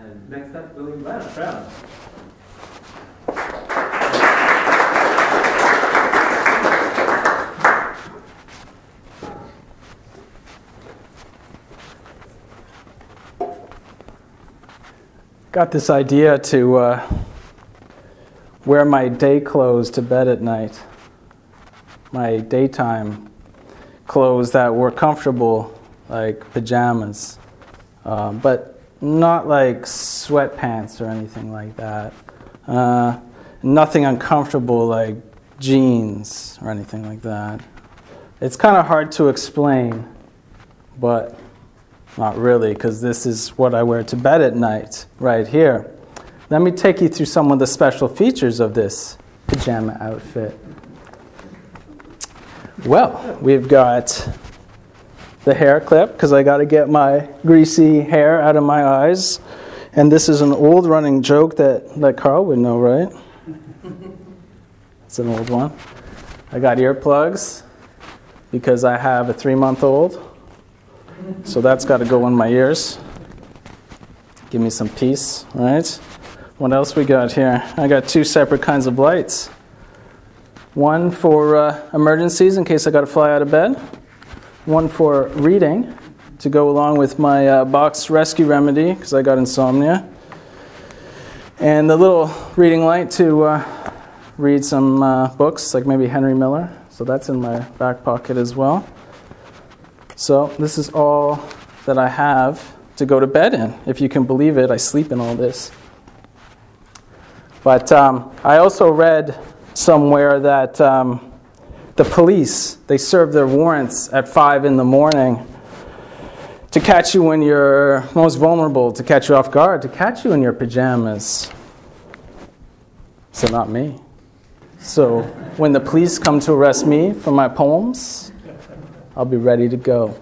And next up, William Brown. Brown. got this idea to uh, wear my day clothes to bed at night, my daytime clothes that were comfortable, like pajamas, uh, but not like sweatpants or anything like that. Uh, nothing uncomfortable like jeans or anything like that. It's kind of hard to explain, but not really, because this is what I wear to bed at night, right here. Let me take you through some of the special features of this pajama outfit. Well, we've got the hair clip, because I got to get my greasy hair out of my eyes. And this is an old running joke that, that Carl would know, right? It's an old one. I got earplugs because I have a three month old. So that's got to go in my ears. Give me some peace, right? What else we got here? I got two separate kinds of lights. One for uh, emergencies in case I got to fly out of bed. One for reading to go along with my uh, Bach's rescue remedy because I got insomnia. And the little reading light to uh, read some uh, books, like maybe Henry Miller. So that's in my back pocket as well. So this is all that I have to go to bed in. If you can believe it, I sleep in all this. But um, I also read somewhere that um, the police they serve their warrants at five in the morning to catch you when you're most vulnerable, to catch you off guard, to catch you in your pajamas. So not me. So when the police come to arrest me for my poems, I'll be ready to go.